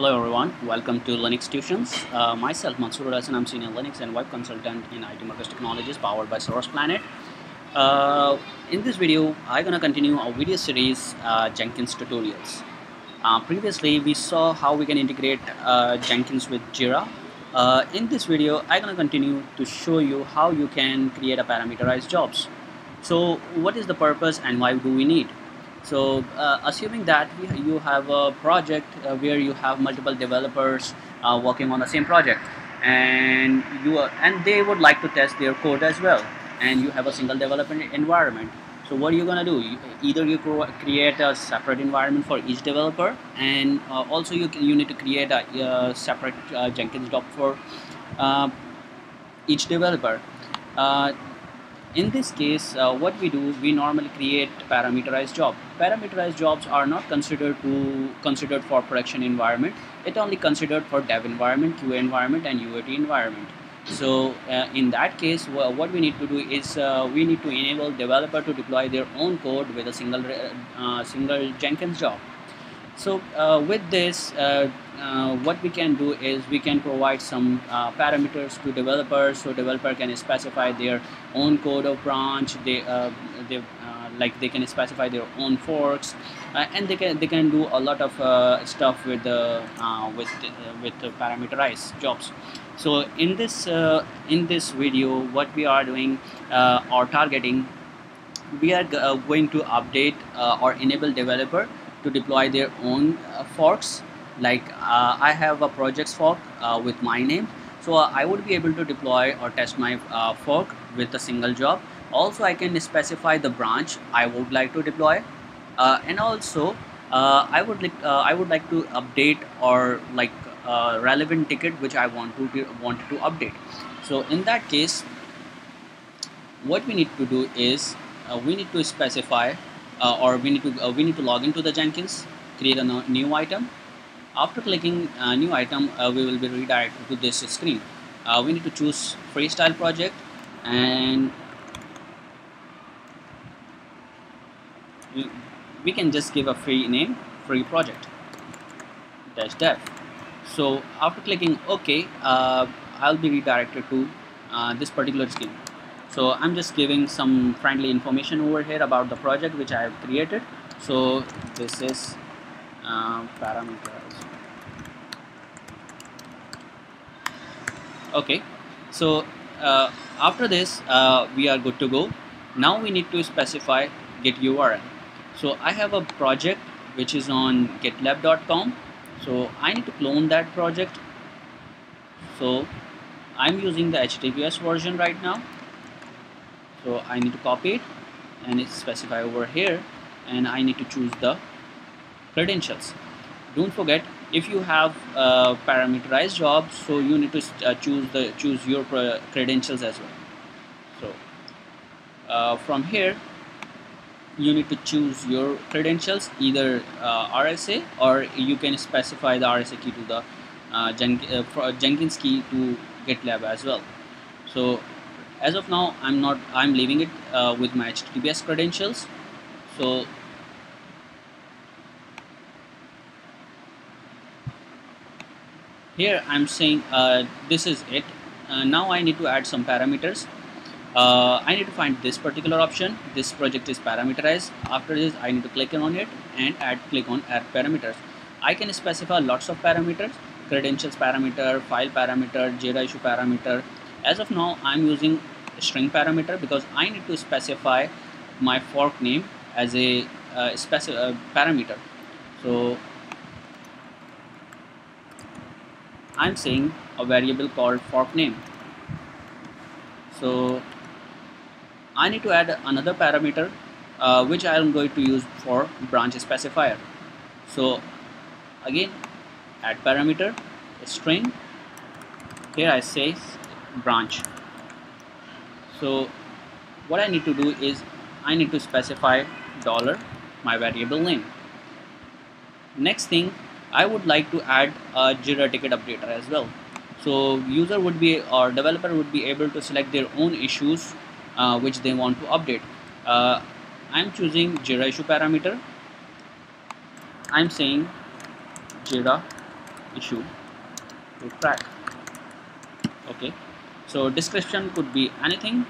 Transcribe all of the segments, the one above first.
Hello everyone, welcome to Linux Tutions. Uh, myself, Mansoor Hassan, I'm Senior Linux and Web Consultant in IT Marcus Technologies powered by Source Planet. Uh, in this video, I'm gonna continue our video series uh, Jenkins tutorials. Uh, previously, we saw how we can integrate uh, Jenkins with Jira. Uh, in this video, I'm gonna continue to show you how you can create a parameterized jobs. So what is the purpose and why do we need? So uh, assuming that you have a project uh, where you have multiple developers uh, working on the same project and you are, and they would like to test their code as well and you have a single development environment. So what are you gonna do? You, either you create a separate environment for each developer and uh, also you, you need to create a, a separate uh, Jenkins job for uh, each developer in this case uh, what we do we normally create parameterized job. Parameterized jobs are not considered to considered for production environment. It only considered for dev environment qa environment and uat environment. So uh, in that case well, what we need to do is uh, we need to enable developer to deploy their own code with a single uh, single jenkins job so uh, with this uh, uh, what we can do is we can provide some uh, parameters to developers. So developer can specify their own code of branch. They, uh, they uh, like they can specify their own forks. And they can they can do a lot of stuff with the with with the parameterized jobs. So in this in this video what we are doing or targeting we are going to update or enable developer to deploy their own forks. Like uh, I have a projects fork uh, with my name. So uh, I would be able to deploy or test my fork with a single job. Also I can specify the branch I would like to deploy. And also I would like I would like to update or like relevant ticket which I want to want to update. So in that case what we need to do is uh, we need to specify uh, or we need to uh, we need to log into the Jenkins create a new item after clicking a new item, uh, we will be redirected to this screen. Uh, we need to choose freestyle project and we, can just give a free name, free project dash dev. So after clicking OK, uh, I'll be redirected to uh, this particular screen. So I'm just giving some friendly information over here about the project which I have created. So this is uh, parameters. Okay. So uh, after this uh, we are good to go. Now we need to specify git url so i have a project which is on gitlab.com so i need to clone that project. So i'm using the https version right now so i need to copy it and specify over here and i need to choose the credentials. Don't forget if you have a parameterized job so you need to uh, choose the choose your credentials as well. So uh, from here you need to choose your credentials either uh, RSA or you can specify the RSA key to the uh, Jen uh, Jenkins key to GitLab as well. So as of now I'm not I'm leaving it uh, with my HTTPS credentials. So here I'm saying uh, this is it. Uh, now I need to add some parameters. Uh, I need to find this particular option. This project is parameterized. After this I need to click on it and add click on add parameters. I can specify lots of parameters credentials parameter file parameter jira issue parameter as of now I'm using a string parameter because I need to specify my fork name as a uh, uh, parameter. So I'm saying a variable called fork name. So I need to add another parameter uh, which I am going to use for branch specifier. So again add parameter string. Here I say branch so what I need to do is I need to specify dollar my variable name next thing I would like to add a Jira ticket updater as well. So user would be or developer would be able to select their own issues uh, which they want to update. Uh, I'm choosing Jira issue parameter. I'm saying Jira issue to track okay so description could be anything.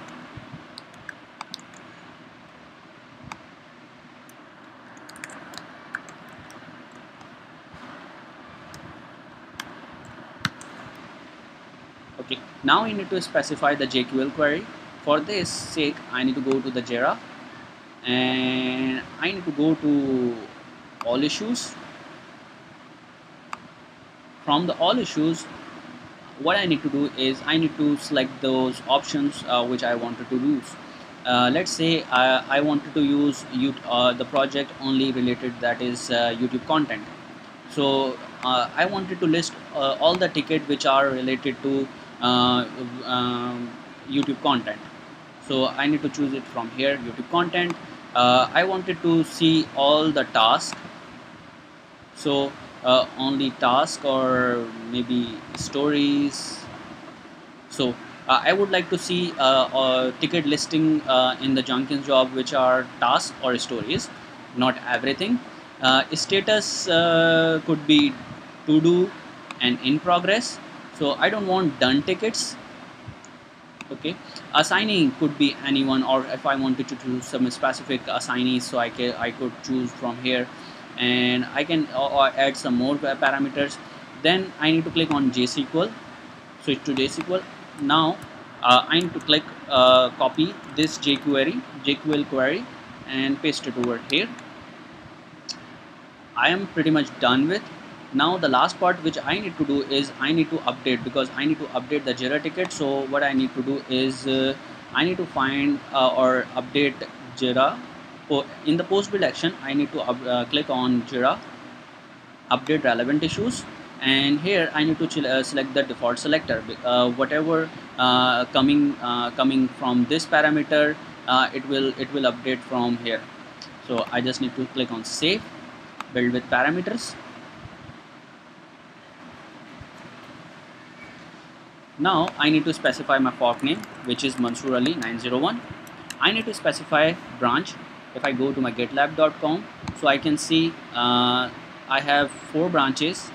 Okay now I need to specify the JQL query. For this sake I need to go to the Jira and I need to go to all issues. From the all issues what I need to do is I need to select those options uh, which I wanted to use uh, let's say I, I, wanted to use uh, the project only related that is uh, YouTube content. So uh, I wanted to list uh, all the ticket which are related to um, YouTube content. So I need to choose it from here YouTube content. I wanted to see all the tasks. So uh, only task or maybe stories? So uh, I would like to see uh, ticket listing uh, in the Jenkins job which are tasks or stories not everything. Uh, status could be to do and in progress. So I don't want done tickets. Okay. Assigning could be anyone or if I wanted to choose some specific assignees so I, can, I could choose from here and I can add some more parameters then I need to click on JSQL switch to JSQL now uh, I need to click uh, copy this jQuery jQuery query and paste it over here. I am pretty much done with. Now the last part which I need to do is I need to update because I need to update the Jira ticket. So what I need to do is uh, I need to find uh, or update Jira in the post build action I need to uh, click on Jira update relevant issues and here I need to uh, select the default selector. Uh, whatever uh, coming uh, coming from this parameter uh, it will it will update from here. So I just need to click on save build with parameters. Now I need to specify my fork name which is Mansoor Ali 901 I need to specify branch if I go to my gitlab.com so I can see uh, I have four branches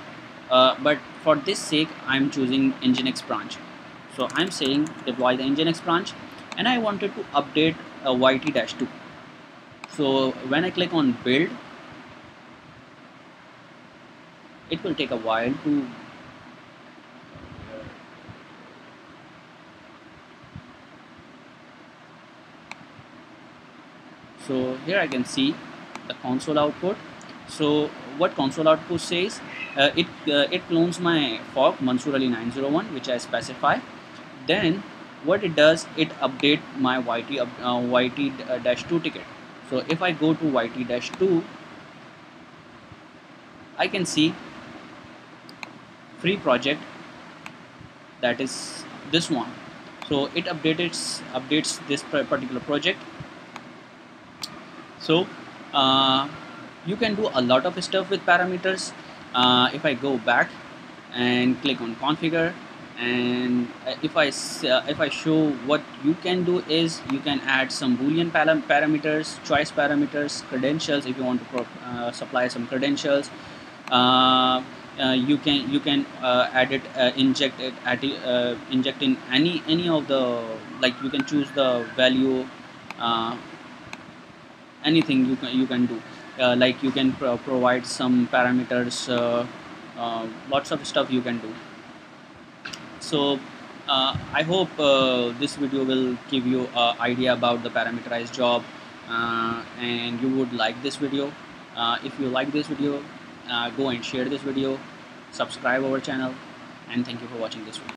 uh, but for this sake I'm choosing Nginx branch. So I'm saying deploy the Nginx branch and I wanted to update a YT-2 so when I click on build it will take a while to so here I can see the console output. So what console output says uh, it uh, it clones my fork Mansoor Ali 901 which I specify. Then what it does it update my YT uh, YT-2 ticket. So if I go to YT-2 I can see free project that is this one. So it updates updates this particular project so uh, you can do a lot of stuff with parameters. Uh, if I go back and click on configure and uh, if I uh, if I show what you can do is you can add some boolean parameters choice parameters credentials if you want to uh, supply some credentials. Uh, uh, you can you can add it inject it at, inject in any any of the like you can choose the value anything you can you can do. Uh, like you can pro provide some parameters uh, uh, lots of stuff you can do. So uh, I hope this video will give you an idea about the parameterized job and you would like this video. If you like this video go and share this video. Subscribe our channel and thank you for watching this video